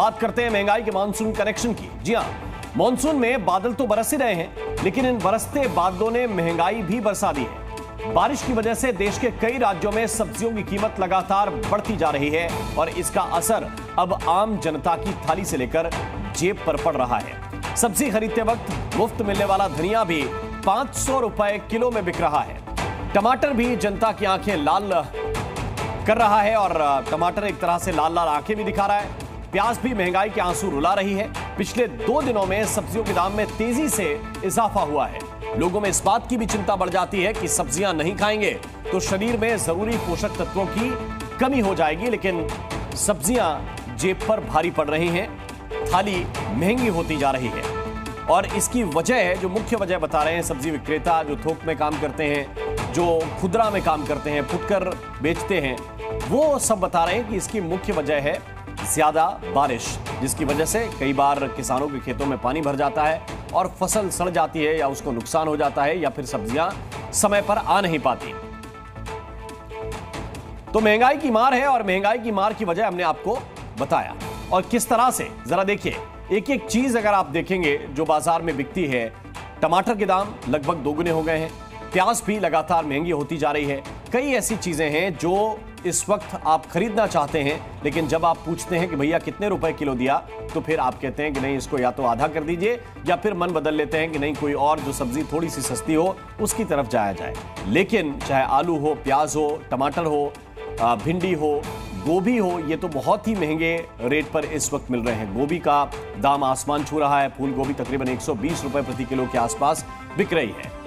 बात करते हैं महँगाई के मानसून कनेक्शन की। जी हाँ मानसून में बादल तो बरस ही रहे हैं, लेकिन इन बरसते बादलों ने महँगाई भी बरसा दी है। बारिश की वजह से देश के कई राज्यों में सब्जियों की कीमत लगातार बढ़ती जा रही है और इसका असर अब आम जनता की थाली से लेकर जेब पर पड़ रहा है। सब्ज़ी खरीदते वक्त मुफ़्त मिलने वाला धनिया भी पाँच सौ रुपए किलो में बिक रहा है। टमाटर भी जनता की आँखें लाल कर रहा है और टमाटर एक तरह से लाल लाल आँखें भी दिखा रहा है। प्याज भी महँगाई के आँसू रुला रही है। पिछले दो दिनों में सब्जियों के दाम में तेज़ी से इजाफा हुआ है। लोगों में इस बात की भी चिंता बढ़ जाती है कि सब्ज़ियाँ नहीं खाएँगे तो शरीर में ज़रूरी पोषक तत्वों की कमी हो जाएगी, लेकिन सब्ज़ियाँ जेब पर भारी पड़ रही हैं, थाली महँगी होती जा रही है। और इसकी वजह है जो मुख्य वजह बता रहे हैं सब्ज़ी विक्रेता, जो थोक में काम करते हैं, जो खुदरा में काम करते हैं, फुटकर बेचते हैं, वो सब बता रहे हैं कि इसकी मुख्य वजह है ज़्यादा बारिश, जिसकी वजह से कई बार किसानों के खेतों में पानी भर जाता है और फ़सल सड़ जाती है या उसको नुकसान हो जाता है या फिर सब्ज़ियाँ समय पर आ नहीं पाती। तो महँगाई की मार है और महँगाई की मार की वजह हमने आपको बताया। और किस तरह से? जरा देखिए एक एक चीज़ अगर आप देखेंगे जो बाज़ार में बिकती है, टमाटर के दाम लगभग दोगुने हो गए हैं। प्याज भी लगातार महँगी होती जा रही है। कई ऐसी चीज़ें हैं जो इस वक्त आप खरीदना चाहते हैं, लेकिन जब आप पूछते हैं कि भैया कितने रुपए किलो दिया तो फिर आप कहते हैं कि नहीं, इसको या तो आधा कर दीजिए, या फिर मन बदल लेते हैं कि नहीं, कोई और जो सब्ज़ी थोड़ी सी सस्ती हो, उसकी तरफ़ जाया जाए। लेकिन चाहे आलू हो, प्याज हो, टमाटर हो भिंडी हो, गोभी हो, ये तो बहुत ही महँगे रेट पर इस वक्त मिल रहे हैं। गोभी का दाम आसमान छू रहा है फूल गोभी तकरीबन 120 रुपए प्रति किलो के आसपास बिक रही है।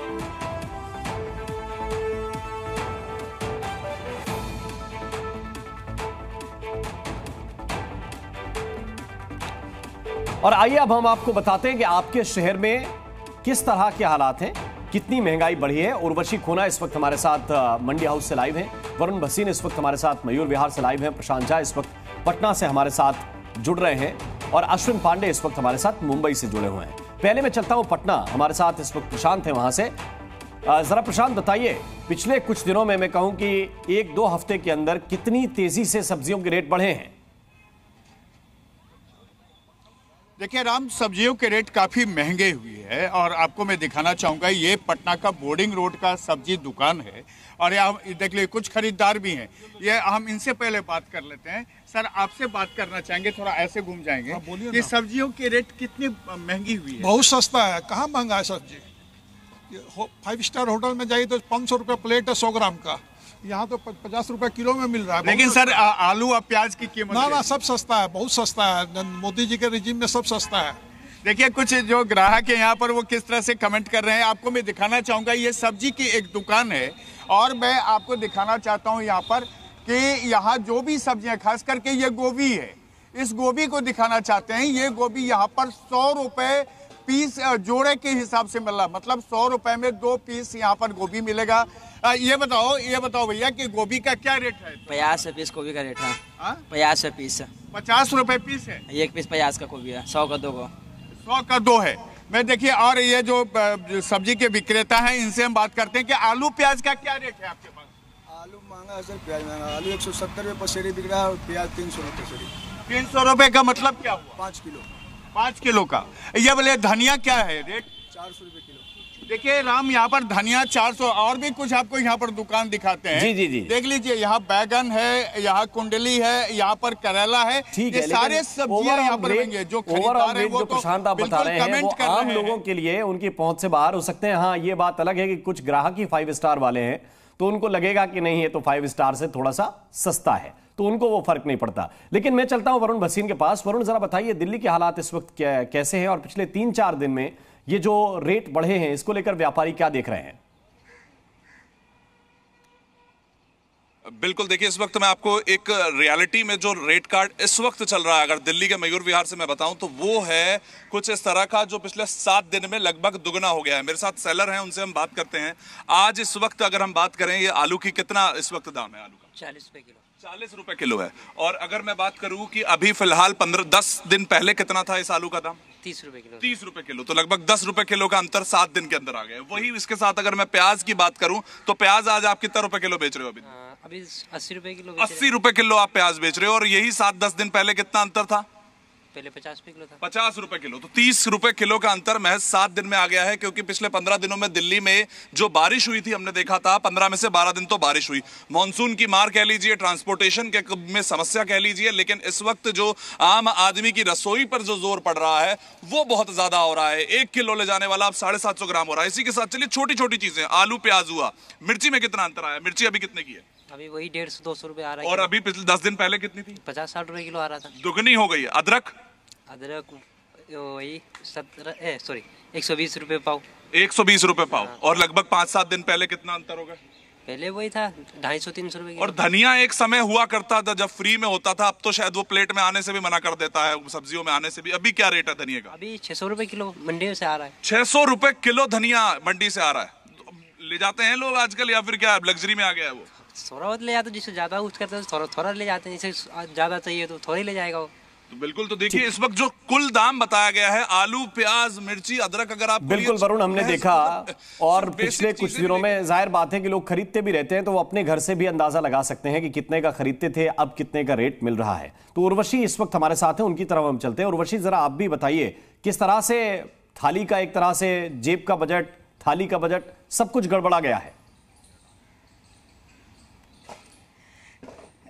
और आइए अब हम आपको बताते हैं कि आपके शहर में किस तरह के हालात हैं, कितनी महँगाई बढ़ी है, उर्वशी खोना इस वक्त हमारे साथ मंडी हाउस से लाइव हैं। वरुण भसीन इस वक्त हमारे साथ मयूर विहार से लाइव हैं। प्रशांत झा इस वक्त पटना से हमारे साथ जुड़ रहे हैं और अश्विन पांडे इस वक्त हमारे साथ मुंबई से जुड़े हुए हैं। पहले मैं चलता हूँ पटना, हमारे साथ इस वक्त प्रशांत है वहाँ से। जरा प्रशांत बताइए, पिछले कुछ दिनों में मैं कहूँ कि एक दो हफ़्ते के अंदर कितनी तेज़ी से सब्जियों के रेट बढ़े हैं? देखिए राम सब्जियों के रेट काफ़ी महँगे हुए हैं और आपको मैं दिखाना चाहूँगा ये पटना का बोर्डिंग रोड का सब्ज़ी दुकान है और यहाँ देख लीजिए कुछ खरीदार भी हैं। ये हम इनसे पहले बात कर लेते हैं। सर आपसे बात करना चाहेंगे थोड़ा ऐसे घूम जाएँगे हाँ, ये सब्जियों के रेट कितनी महँगी हुई है? बहुत सस्ता है। कहाँ महँगा है सब्ज़ी? फाइव स्टार होटल में जाइए तो पाँच सौ रुपये प्लेट है सौ ग्राम का। यहाँ तो पचास रुपए किलो में मिल रहा है। लेकिन सर आ, आलू और प्याज की कीमत ना ना सब सस्ता है बहुत सस्ता है। मोदी जी के रिजीम में सब सस्ता है। देखिए कुछ जो ग्राहक है यहाँ पर वो किस तरह से कमेंट कर रहे हैं आपको मैं दिखाना चाहूँगा ये सब्ज़ी की एक दुकान है। और मैं आपको दिखाना चाहता हूँ यहाँ पर कि यहाँ जो भी सब्ज़ियाँ खास करके ये गोभी है इस गोभी को दिखाना चाहते हैं। ये गोभी यहाँ पर सौ रुपए पीस जोड़े के हिसाब से मिल रहा मतलब सौ रुपए में दो पीस यहाँ पर गोभी मिलेगा। ये बताओ ये बताओ भैया कि गोभी का क्या रेट है? पचास पीस गोभी का रेट है। हाँ? पचास पीस पचास रुपए पीस है? एक पीस पचास का गोभी है सौ का दो को सौ का दो है। मैं देखिए और ये जो सब्ज़ी के विक्रेता हैं इनसे हम बात करते हैं कि आलू प्याज का क्या रेट है आपके पास? आलू महँगा है सर प्याज महँगा। आलू एक सौ सत्तर रुपये पसेरी बिक रहा है और प्याज तीन सौ रुपये पसेरी। तीन सौ रुपये का मतलब क्या हुआ? पाँच किलो। पाँच किलो का। ये बोले धनिया क्या है रेट चार सौ रुपये किलो। देखिए राम यहाँ पर धनिया 400 और भी कुछ आपको यहाँ पर दुकान दिखाते हैं। जी जी जी। देख लीजिए यहाँ बैगन है यहाँ कुंडली है यहाँ पर करेला है। ठीक है सारे सब्ज़ियाँ यहाँ पर रहेंगे जो ओवरऑल रेट जो प्रशांत आप बता रहे हैं वो आम लोगों के लिए उनकी पहुँच से बाहर हो सकते हैं। हाँ ये बात अलग है कि कुछ ग्राहक ही फाइव स्टार वाले हैं तो उनको लगेगा कि नहीं है तो फाइव स्टार से थोड़ा सा सस्ता है तो उनको वो फ़र्क नहीं पड़ता। लेकिन मैं चलता हूँ वरुण भसीन के पास। वरुण जरा बताइए दिल्ली के हालात इस वक्त कैसे हैं? और पिछले तीन चार दिन में ये जो रेट बढ़े हैं इसको लेकर व्यापारी क्या देख रहे हैं? बिल्कुल देखिए इस वक्त मैं आपको एक रियलिटी में जो रेट कार्ड इस वक्त चल रहा है अगर दिल्ली के मयूर विहार से मैं बताऊँ तो वो है कुछ इस तरह का जो पिछले सात दिन में लगभग दुगना हो गया है। मेरे साथ सेलर हैं उनसे हम बात करते हैं। आज इस वक्त अगर हम बात करें ये आलू की कितना इस वक्त दाम है आलू का? चालीस रुपए किलो। चालीस रुपए किलो है। और अगर मैं बात करूँ कि अभी फ़िलहाल पंद्रह दस दिन पहले कितना था इस आलू का दाम? तीस रुपए किलो तीस रुपए किलो तो लगभग दस रुपए किलो का अंतर सात दिन के अंदर आ गया। वही इसके साथ अगर मैं प्याज की बात करूँ तो प्याज आज आप कितना रुपए किलो बेच रहे हो अभी? हाँ, अभी अस्सी रुपए किलो अस्सी रुपए किलो आप प्याज बेच रहे हो और यही सात दस दिन पहले कितना अंतर था? पहले पचास रुपये किलो था। पचास रुपए किलो। तो तीस रुपए किलो का अंतर महज सात दिन में आ गया है, क्योंकि पिछले पंद्रह दिनों में दिल्ली में जो बारिश हुई थी, हमने देखा था, पंद्रह में से बारह दिन तो बारिश हुई। मानसून की मार कह लीजिए ट्रांसपोर्टेशन के में समस्या कह लीजिए, लेकिन इस वक्त जो आम आदमी की रसोई पर जो ज़ोर पड़ रहा है, वो बहुत ज़्यादा हो रहा है। एक किलो ले जाने वाला अब साढ़े सात सौ ग्राम हो रहा है। इसी के साथ चलिए छोटी छोटी चीज़ें। आलू, प्याज हुआ। मिर्ची में कितना अंतर आया? मिर्ची अभी कितने की है? अभी वही डेढ़ सौ दो सौ रुपये आ रहा है और अभी पिछले दस दिन पहले कितनी थी? पचास साठ रुपये किलो आ रहा था। दुगनी हो गई अदरक? अदरक वही सत्रह सॉरी एक सौ बीस रुपये पाव। एक सौ बीस रुपए पाव। और लगभग पाँच सात दिन पहले कितना अंतर होगा पहले वही था ढाई सौ तीन सौ रुपये और धनिया एक समय हुआ करता था जब फ्री में होता था अब तो शायद वो प्लेट में आने से भी मना कर देता है सब्जियों में आने से भी। अभी क्या रेट है धनिया का? अभी छह सौ रुपये किलो मंडी से आ रहा है। छह सौ रुपए किलो धनिया मंडी से आ रहा है। तो ले जाते हैं लोग आजकल या फिर क्या लग्जरी में आ गया है वो? थोड़ा बहुत ले जाते जिससे ज़्यादा यूज़ करते हैं थोड़ा थोड़ा ले जाते हैं जिसे ज़्यादा चाहिए तो थोड़ा ही ले जाएगा वो। तो बिल्कुल तो देखिए इस वक्त जो कुल दाम बताया गया है आलू प्याज मिर्ची अदरक अगर आप बिल्कुल वरुण हमने देखा और पिछले कुछ दिनों में ज़ाहिर बात है कि लोग खरीदते भी रहते हैं तो वो अपने घर से भी अंदाज़ा लगा सकते हैं कि कितने का खरीदते थे अब कितने का रेट मिल रहा है। तो उर्वशी इस वक्त हमारे साथ है उनकी तरफ़ हम चलते हैं। उर्वशी जरा आप भी बताइए किस तरह से थाली का एक तरह से जेब का बजट थाली का बजट सब कुछ गड़बड़ा गया है?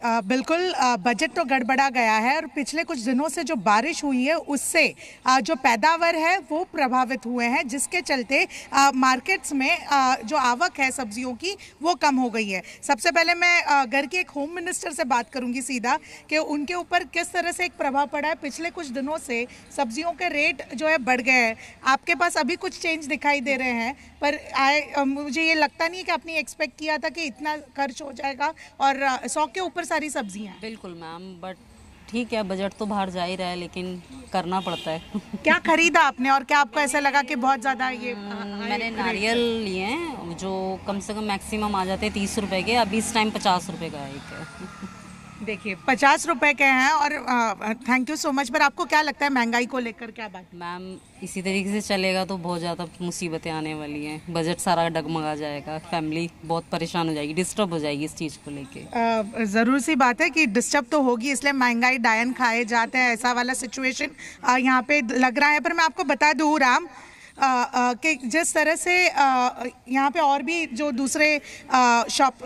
आ, बिल्कुल बजट तो गड़बड़ा गया है और पिछले कुछ दिनों से जो बारिश हुई है उससे आ, जो पैदावार है वो प्रभावित हुए हैं जिसके चलते आ, मार्केट्स में आ, जो आवक है सब्जियों की वो कम हो गई है। सबसे पहले मैं घर के एक होम मिनिस्टर से बात करूँगी सीधा कि उनके ऊपर किस तरह से एक प्रभाव पड़ा है। पिछले कुछ दिनों से सब्जियों के रेट जो है बढ़ गए हैं। आपके पास अभी कुछ चेंज दिखाई दे रहे हैं पर आए मुझे ये लगता नहीं कि आपने एक्सपेक्ट किया था कि इतना खर्च हो जाएगा और सौ के ऊपर सारी सब्ज़ियाँ हैं। बिल्कुल मैम बट ठीक है बजट तो बाहर जा ही रहा है लेकिन करना पड़ता है। क्या खरीदा आपने और क्या आपको ऐसा लगा कि बहुत ज़्यादा ये मैंने नारियल लिए हैं जो कम से कम मैक्सिमम आ जाते हैं तीस रुपए के अभी इस टाइम पचास रुपए का एक है। देखिए पचास रुपए के हैं और थैंक यू सो मच पर आपको क्या लगता है महँगाई को लेकर क्या बात? मैम इसी तरीके से चलेगा तो बहुत ज़्यादा मुसीबतें आने वाली हैं। बजट सारा डगमगा जाएगा फैमिली बहुत परेशान हो जाएगी डिस्टर्ब हो जाएगी इस चीज़ को लेके। ज़रूर सी बात है कि डिस्टर्ब तो होगी इसलिए महँगाई डायन खाए जाते हैं ऐसा वाला सिचुएशन यहाँ पे लग रहा है। पर मैं आपको बता दूँ राम कि जिस तरह से यहाँ पे और भी जो दूसरे शॉप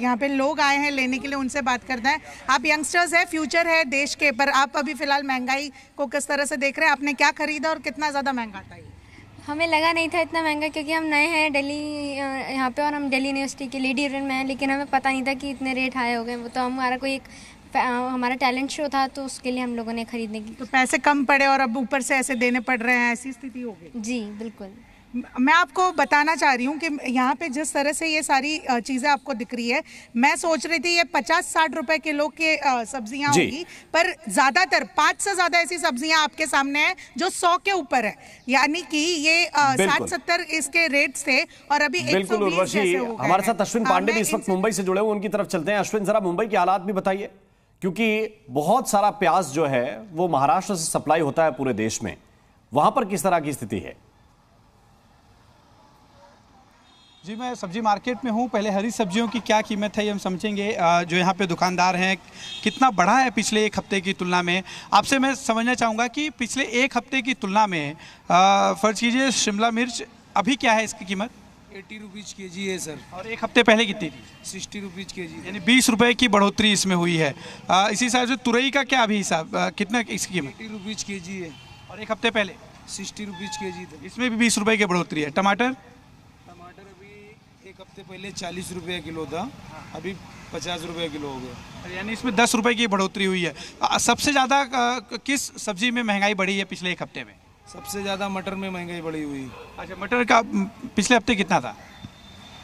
यहाँ पे लोग आए हैं लेने के लिए, उनसे बात करते है। आप यंगस्टर्स है फ्यूचर है देश के, पर आप अभी फ़िलहाल महँगाई को किस तरह से देख रहे हैं? आपने क्या खरीदा और कितना ज़्यादा महँगा था ये? हमें लगा नहीं था इतना महँगा, क्योंकि हम नए हैं दिल्ली यहाँ पे, और हम दिल्ली यूनिवर्सिटी के लेडी यूनियन में हैं, लेकिन हमें पता नहीं था कि इतने रेट हाई हो गए वो तो हमारा कोई एक हमारा टैलेंट शो था तो उसके लिए हम लोगों ने खरीदने की तो पैसे कम पड़े और अब ऊपर से ऐसे देने पड़ रहे हैं ऐसी स्थिति हो गई। जी बिल्कुल। मैं आपको बताना चाह रही हूँ कि यहाँ पे जिस तरह से ये सारी चीज़ें आपको दिख रही है मैं सोच रही थी ये पचास साठ रुपए किलो के सब्ज़ियाँ होगी पर ज़्यादातर पाँच से ज़्यादा ऐसी सब्ज़ियाँ आपके सामने हैं जो सौ के ऊपर है। यानी कि ये साठ सत्तर इसके रेट्स थे और अभी बिल्कुल 120 उर्वशी जैसे हो गए हमारे साथ अश्विन पांडे भी इस वक्त मुंबई से जुड़े हुए उनकी तरफ़ चलते हैं। अश्विन जरा मुंबई के हालात भी बताइए। क्योंकि बहुत सारा प्याज जो है, वो महाराष्ट्र से सप्लाई होता है पूरे देश में। वहाँ पर किस तरह की स्थिति है? जी, मैं सब्ज़ी मार्केट में हूँ। पहले हरी सब्जियों की क्या कीमत है, ये हम समझेंगे। जो यहाँ पे दुकानदार हैं, कितना बढ़ा है पिछले एक हफ़्ते की तुलना में? आपसे मैं समझना चाहूँगा कि पिछले एक हफ़्ते की तुलना में फ़र्ज़ कीजिए शिमला मिर्च अभी क्या है इसकी कीमत? एटी रुपीज़ के जी है सर। और एक हफ़्ते पहले कितनी थी? सिक्सटी रुपीज़ के जी यानी बीस रुपए की बढ़ोतरी इसमें हुई है। अ, इसी हिसाब से तुरई का क्या अभी हिसाब कितना इसकी कीमत? एटी रुपीज़ के जी है। और एक हफ़्ते पहले? सिक्सटी रुपीज़ के जी था। इसमें भी बीस रुपए की बढ़ोतरी है। टमाटर? टमाटर अभी एक हफ़्ते पहले चालीस रुपये किलो था। अभी पचास रुपये किलो हो गया। यानी इसमें दस रुपए की बढ़ोतरी हुई है। सबसे ज़्यादा किस सब्ज़ी में महँगाई बढ़ी है पिछले एक हफ़्ते में? सबसे ज़्यादा मटर में महँगाई बढ़ी हुई। अच्छा मटर का पिछले हफ़्ते कितना था?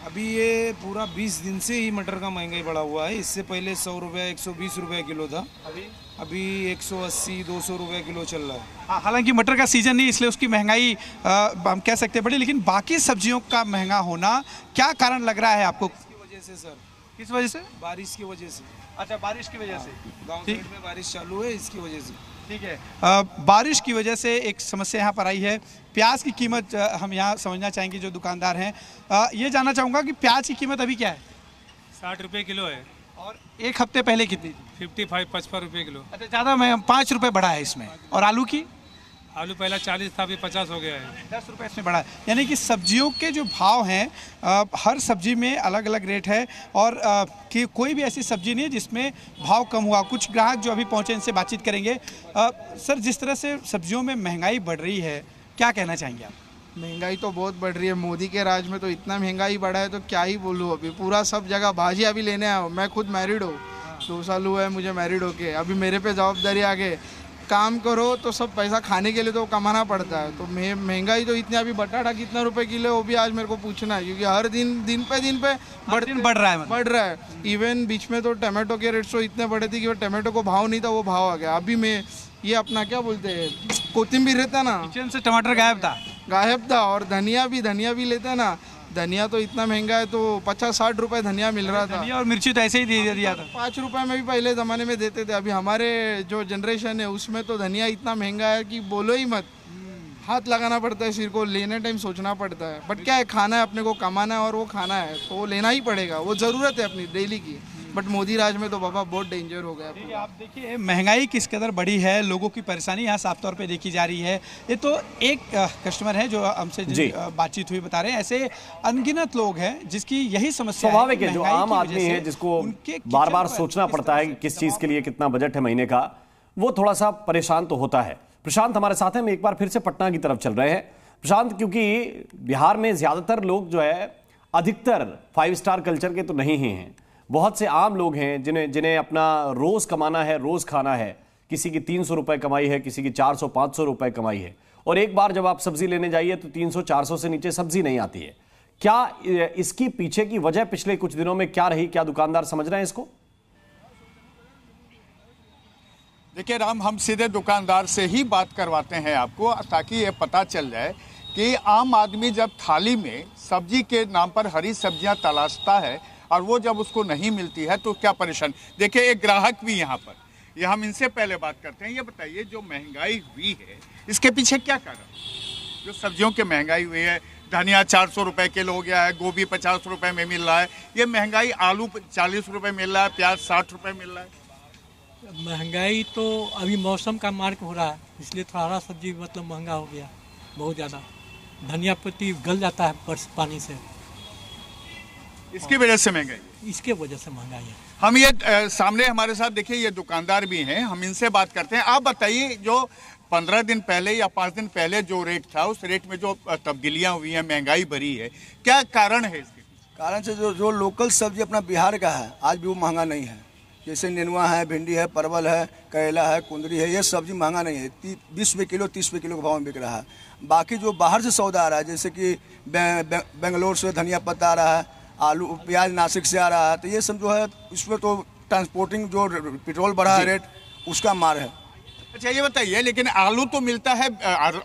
अभी ये पूरा बीस दिन से ही मटर का महँगाई बढ़ा हुआ है। इससे पहले सौ रुपये एक सौ बीस रुपये किलो था। अभी? अभी एक सौ अस्सी दो सौ रुपये किलो चल रहा है। हाँ, हालाँकि मटर का सीज़न नहीं इसलिए उसकी महँगाई हम कह सकते हैं बड़ी लेकिन बाकी सब्जियों का महँगा होना क्या कारण लग रहा है आपको? इसकी वजह से सर। किस वजह से? बारिश की वजह से। अच्छा बारिश की वजह से। गाँव ठीक। साइड में बारिश चालू है इसकी वजह से। ठीक है। बारिश की वजह से एक समस्या यहाँ पर आई है। प्याज की कीमत हम यहाँ समझना चाहेंगे जो दुकानदार हैं। ये जानना चाहूँगा कि प्याज की कीमत अभी क्या है? साठ रुपये किलो है। और एक हफ़्ते पहले कितनी थी? फिफ्टी फाइव पचपन रुपये किलो। अच्छा ज़्यादा मैं पाँच रुपये बढ़ा है इसमें। और आलू की? आलू पहला चालीस था अभी पचास हो गया है। दस रुपये इसमें बढ़ा है। यानी कि सब्जियों के जो भाव हैं हर सब्ज़ी में अलग अलग रेट है और अ, कि कोई भी ऐसी सब्ज़ी नहीं है जिसमें भाव कम हुआ। कुछ ग्राहक जो अभी पहुँचे इनसे बातचीत करेंगे। अ, सर जिस तरह से सब्जियों में महँगाई बढ़ रही है क्या कहना चाहेंगे आप? महँगाई तो बहुत बढ़ रही है। मोदी के राज में तो इतना महँगाई बढ़ा है तो क्या ही बोलूँ अभी? पूरा सब जगह भाजी अभी लेने आया हूँ। मैं खुद मैरिड हूँ। दो साल हुआ है मुझे मैरिड होके। अभी मेरे पे जवाबदारी आ गई काम करो तो सब पैसा खाने के लिए तो कमाना पड़ता है। तो महँगाई तो इतनी अभी बटाटा कितना रुपए किलो है वो भी आज मेरे को पूछना है क्योंकि हर दिन दिन पे दिन पे बढ़ दिन बढ़ रहा है मतलब। बढ़ रहा है। इवन बीच में तो टमाटो के रेट्स तो इतने बढ़े थे कि वो टमाटो को भाव नहीं था वो भाव आ गया। अभी मैं ये अपना क्या बोलते हैं कोथिम्बीर रहता ना। किचन से टमाटर गायब था। गायब था और धनिया भी धनिया भी लेते ना धनिया तो इतना महँगा है तो पचास साठ रुपए धनिया मिल रहा था। धनिया और मिर्ची तो ऐसे ही दे दिया था। पाँच रुपए में भी पहले ज़माने में देते थे अभी हमारे जो जनरेशन है उसमें तो धनिया इतना महँगा है कि बोलो ही मत। हाथ लगाना पड़ता है सिर को लेने टाइम सोचना पड़ता है। बट क्या है खाना है अपने को कमाना है और वो खाना है तो वो लेना ही पड़ेगा वो ज़रूरत है अपनी डेली की। बट मोदी राज में तो बाबा बहुत डेंजर हो गया आप देखिए महँगाई किस कदर बढ़ी है लोगों की परेशानी यहाँ साफ़ तौर पे देखी जा रही है। ये तो एक कस्टमर है जो हमसे बातचीत हुई बता रहे हैं। ऐसे अनगिनत लोग हैं जिसकी यही समस्या है स्वाभाविक है जो आम आदमी है जिसको उनके बार बार सोचना पड़ता है किस चीज़ के लिए कितना बजट है महीने का। वो थोड़ा सा परेशान तो होता है। प्रशांत हमारे साथ हैं हम एक बार फिर से पटना की तरफ़ चल रहे हैं। प्रशांत क्योंकि बिहार में ज़्यादातर लोग जो है अधिकतर फाइव स्टार कल्चर के तो नहीं ही हैं। बहुत से आम लोग हैं जिन्हें जिन्हें अपना रोज कमाना है, रोज खाना है। किसी की तीन सौ रुपए कमाई है, किसी की चार सौ, पाँच सौ रुपए कमाई है। और एक बार जब आप सब्ज़ी लेने जाइए तो तीन सौ, चार सौ से नीचे सब्ज़ी नहीं आती है। क्या इसकी पीछे की वजह पिछले कुछ दिनों में क्या रही? क्या दुकानदार समझ रहे हैं इसको? देखिए राम, हम सीधे दुकानदार से ही बात करवाते हैं आपको, ताकि ये पता चल जाए कि आम आदमी जब थाली में सब्ज़ी के नाम पर हरी सब्ज़ियाँ तलाशता है और वो जब उसको नहीं मिलती है तो क्या परेशान? देखिए, एक ग्राहक भी यहाँ पर। ये हम इनसे पहले बात करते हैं। ये बताइए, जो महँगाई हुई है, इसके पीछे क्या कारण? जो सब्जियों की महँगाई हुई है, धनिया चार सौ रुपये किलो हो गया है, गोभी पचास रुपए में मिल रहा है। ये महँगाई आलू चालीस रुपए मिल रहा है, प्याज साठ रुपए मिल रहा है। महँगाई तो अभी मौसम का मार्क हो रहा है, इसलिए थोड़ा हरा सब्ज़ी मतलब महँगा हो गया, बहुत ज़्यादा। धनिया पत्ती गल जाता है पानी से। इसकी वजह से महँगाई। इसके वजह से महँगाई है। हम ये अ, सामने हमारे साथ देखिए ये दुकानदार भी हैं हम इनसे बात करते हैं। आप बताइए जो पंद्रह दिन पहले या पाँच दिन पहले जो रेट था उस रेट में जो तब्दीलियाँ हुई हैं महँगाई बढ़ी है क्या कारण है इसके कारण से जो जो लोकल सब्ज़ी अपना बिहार का है आज भी वो महँगा नहीं है। जैसे नेनुआ है भिंडी है परवल है करेला है कुंदरी है ये सब्ज़ी महँगा नहीं है। ती, बीस रुपये किलो तीस रुपये किलो के भाव में बिक रहा है। बाकी जो बाहर से सौदा आ रहा है जैसे कि बे- बे- बेंगलोर से धनिया पत्ता आ रहा है आलू प्याज नासिक से आ रहा है तो ये सब जो है इसमें तो ट्रांसपोर्टिंग जो पेट्रोल बढ़ा है रेट उसका मार है। अच्छा ये बताइए लेकिन आलू तो मिलता है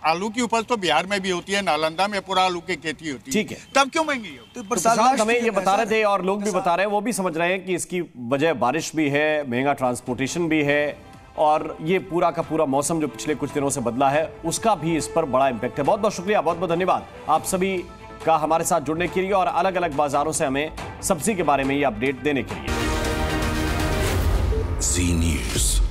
आलू की उपज तो बिहार में भी होती है नालंदा में पूरा आलू की खेती होती है। ठीक है। तब क्यों महँगी है? तो प्रशांत हमें ये बता रहे थे और लोग भी बता रहे हैं वो भी समझ रहे हैं कि इसकी वजह बारिश भी है महँगा ट्रांसपोर्टेशन भी है और ये पूरा का पूरा मौसम जो पिछले कुछ दिनों से बदला है उसका भी इस पर बड़ा इम्पैक्ट है। बहुत बहुत शुक्रिया बहुत बहुत धन्यवाद। आप सभी का हमारे साथ जुड़ने के लिए और अलग अलग बाजारों से हमें सब्ज़ी के बारे में ये अपडेट देने के लिए Z News.